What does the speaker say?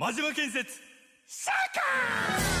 真島建設。シャーカー